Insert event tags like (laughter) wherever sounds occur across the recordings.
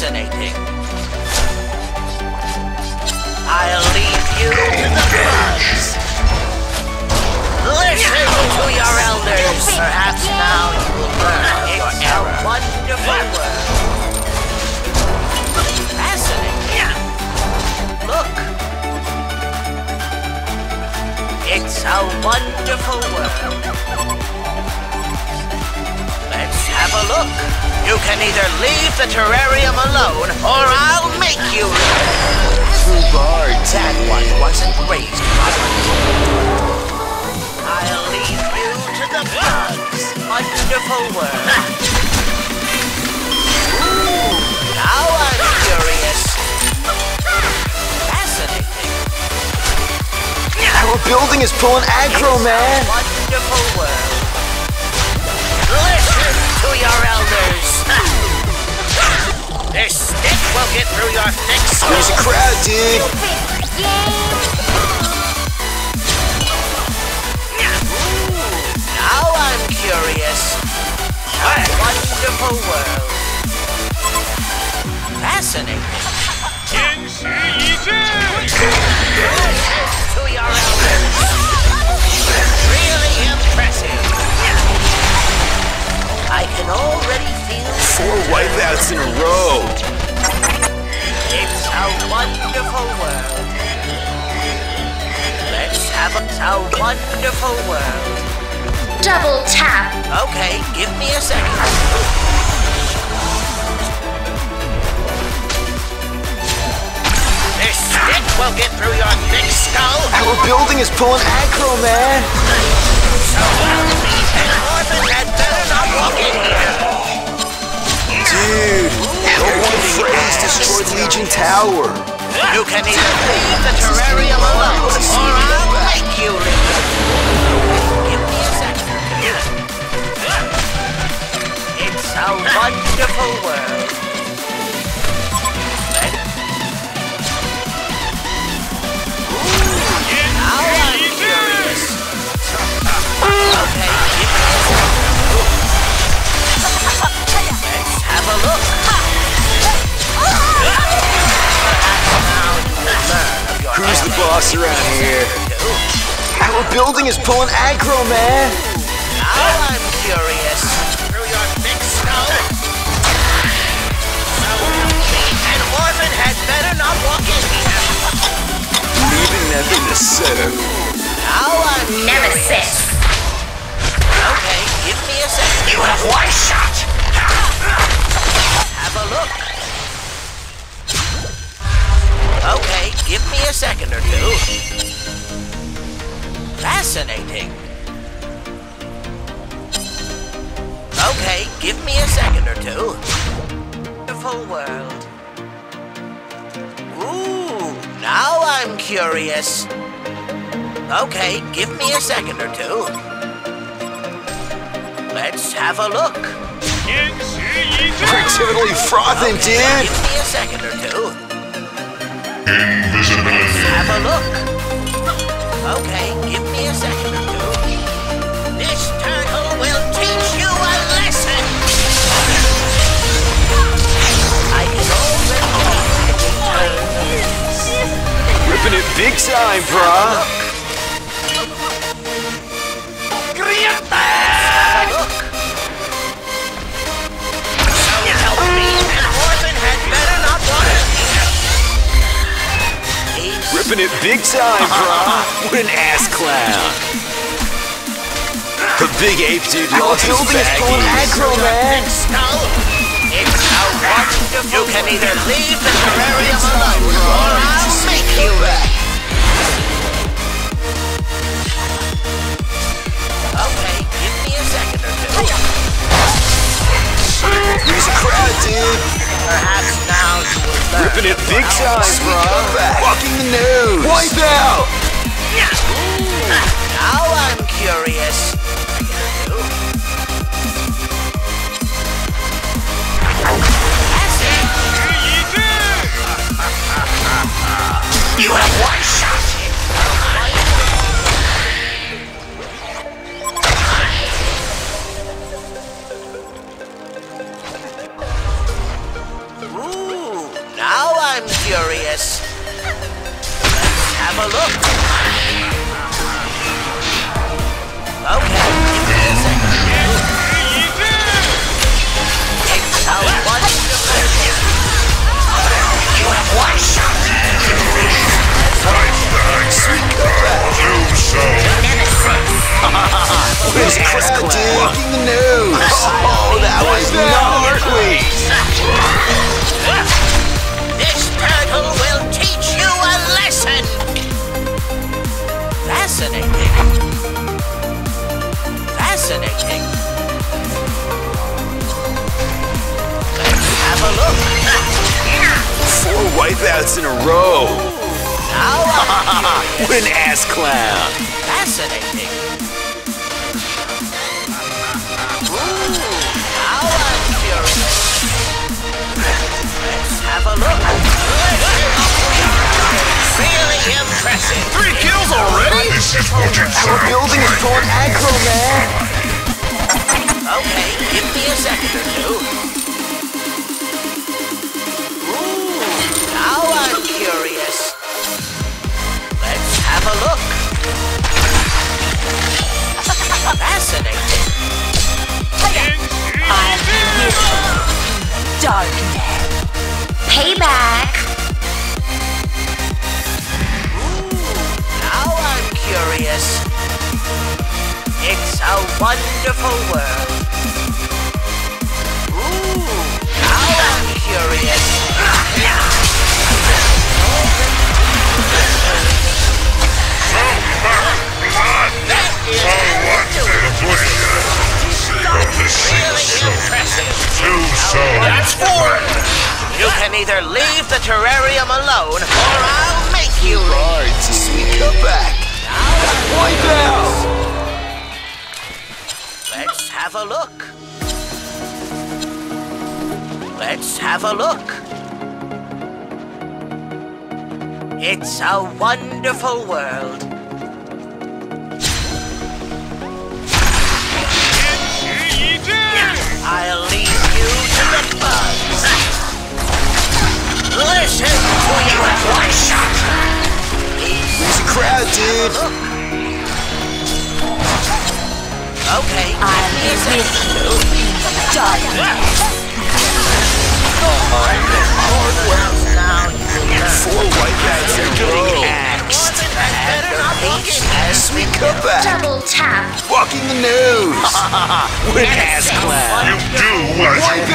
Fascinating. I'll leave you to the bugs. Listen to your elders. Perhaps now you will learn it's a wonderful world. Fascinating. Look. It's a wonderful world. Let's have a look. You can either leave the terrarium alone, or I'll make you leave. True bard. That one wasn't raised properly. I'll leave you to the bugs. Wonderful world. Ooh, now I'm curious. Fascinating. Our building is pulling aggro, man. Wonderful world. Your elders. (laughs) This stick will get through your thick skull. There's a crowd, dude. Now I'm curious. A wonderful world. Wipeouts in a row. It's a wonderful world. Let's have a, a wonderful world. Double tap. Okay, give me a second. This stick will get through your thick skull. Our building is pulling aggro, man. So help me, an orphan better not walk in here. Dude, Hellborn Freys destroyed Legion Tower. You can either leave the terrarium alone, or I'll make you leave. Give me a second. It's a wonderful world. Ooh, now Around here? Our building is pulling aggro, man. Now I'm curious. Through your thick skull. So an orphan had better not walk in here. Leaving to serve. Now I'm Nemesis. Okay, give me a second. You have one shot. Have a look. Okay, give me a second or two. Fascinating. Okay, give me a second or two. Wonderful world. Ooh, now I'm curious. Okay, give me a second or two. Let's have a look. We're totally frothing, Okay, dude. Give me a second or two. Invisibility. Have a look. Okay, give me a second or two. This turtle will teach you a lesson. I can already Ripping it big time, brah. He's it big time, brah. What an ass clown. The big ape dude loves his building is baggies. aggro, man. It's a wonderful. You can either leave the terrarium alone, or I'll make you leave. Okay, give me a second or two. Here's a crowd, dude. Perhaps now you will learn. Ripping it big time, brah. Walking the nose. Wipe out. Now I'm curious. Dude. Walking the nose. Oh, that was gnarly. This turtle will teach you a lesson. Fascinating. Fascinating. Let's have a look. Four wipeouts in a row. Now I'm curious. What ass clown. Fascinating. Have a look. Really impressive. Three kills already? This is what it Our building is like. aggro, man. Okay, give me a second or two. Ooh, now I'm curious. Let's have a look. Payback. Ooh, now I'm curious. It's a wonderful world. Ooh, now I'm curious. You can either leave the terrarium alone, or I'll make you leave. Right, sweet comeback. Wipe out. Let's have a look. Let's have a look. It's a wonderful world. I'll leave you to the bugs. Listen to your voice. There's a crowd, dude. Okay, I'm give me a with second. you. Darkness. Now you learn. Four wipeouts in a row. Axed. Better not walk in there. Sweet comeback. Double tap. Walking the nose. what an ass clown. You do as Wipe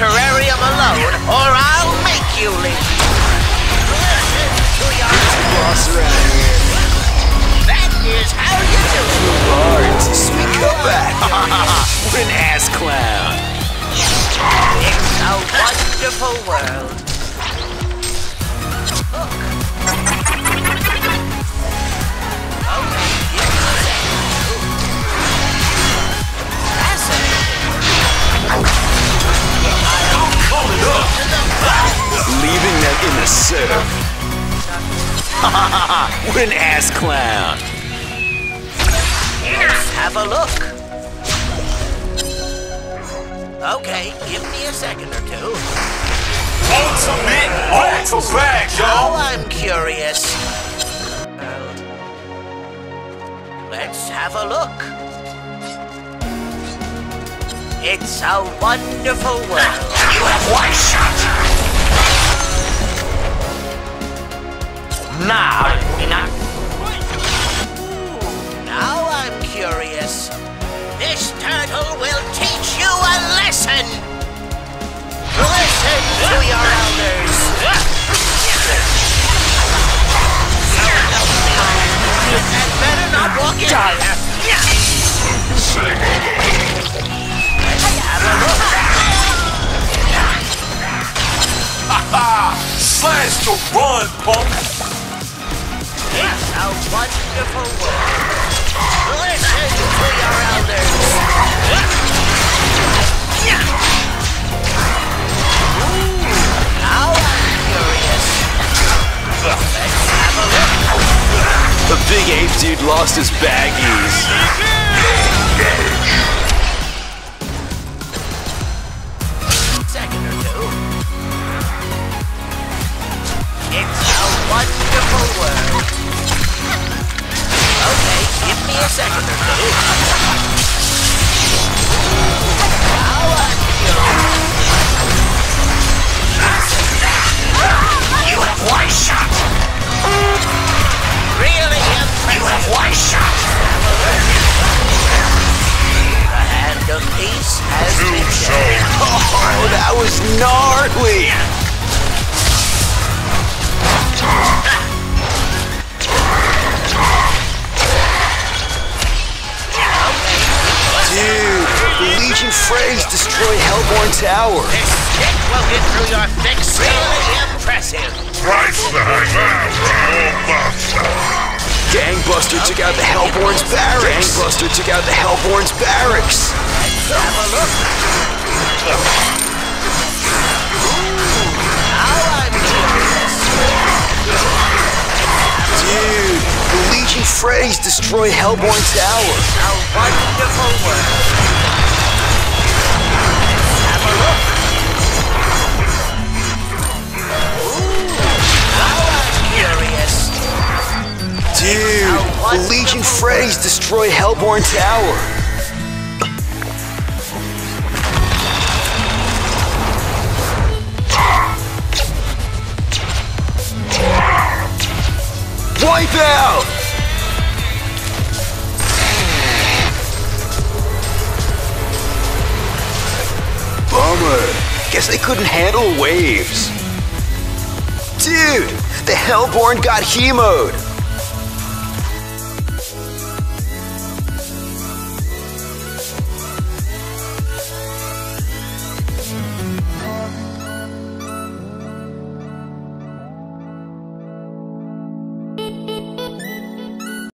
terrarium alone, or I'll make you leave. Listen to your Boss around here. That is how you do it. Sweet comeback. (laughs) what an ass clown. Let's have a look. Okay, give me a second or two. Ultimate ultra bag, Now y'all. I'm curious. Let's have a look. It's a wonderful world. (laughs) You have one shot. Nah. Now I'm curious. This turtle will teach you a lesson. Listen to your elders. And better not walk in there. Have a. Slash the run, punk. It's a wonderful world. Listen to your elders. Ooh, now I'm curious. Let's have a look. The big ape dude lost his baggies. Give me a second or two. You have one shot. Really impressive. You have one shot. The hand of peace has been shown. (laughs) Oh, that was gnarly. Freys destroyed Hellborn Tower. This stick will get through your thick skin. Really impressive. Price the hangman, your master. Gangbuster took out the Hellborn's barracks. Gangbuster took out the Hellborn's barracks. Have a look. Now I'm. Dude, the Legion Freys destroyed Hellborn Tower. A wonderful world. Dude, Legion Freys destroyed Hellborn Tower. Wipe out! Bummer. Guess they couldn't handle waves. Dude, the Hellborn got He mode.